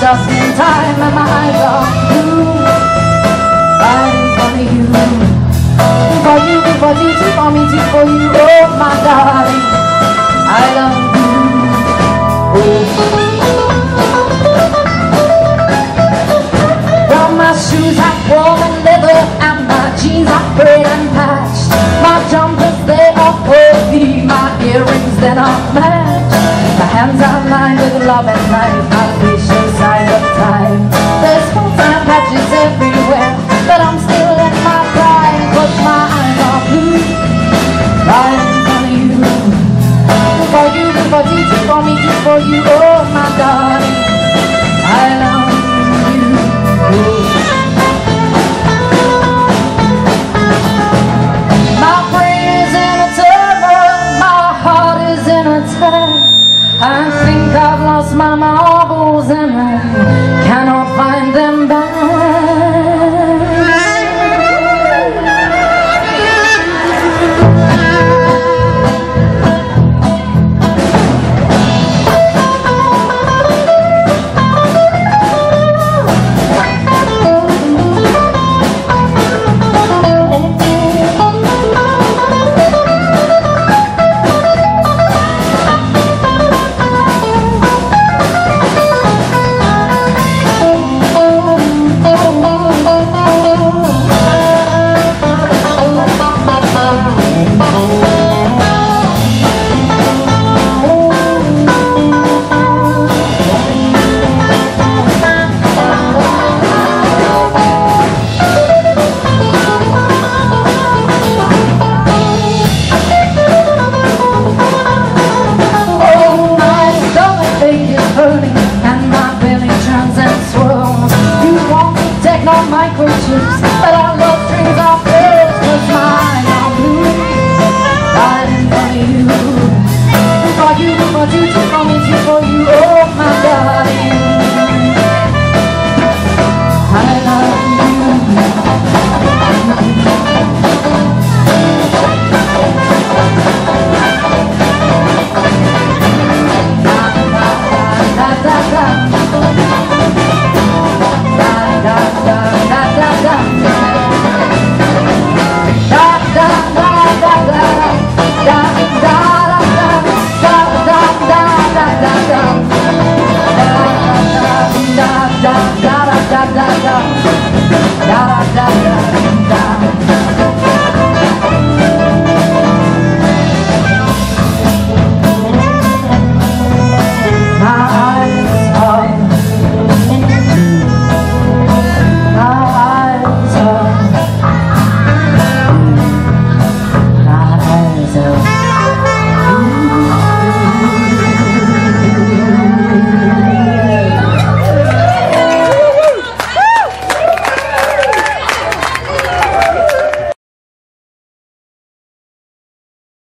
Just in time And my eyes are blue Right in front you For you, for you, for me, for you Oh my darling I love you oh. my shoes are woven leather and my jeans are frayed and patched my jumpers, they are pearly My earrings, that are match. My hands are lined with love and life I wish facial sign of time. There's spots and patches everywhere But I'm still in my prime Cause my eyes are blue I'm for you, for you, for me, for you, oh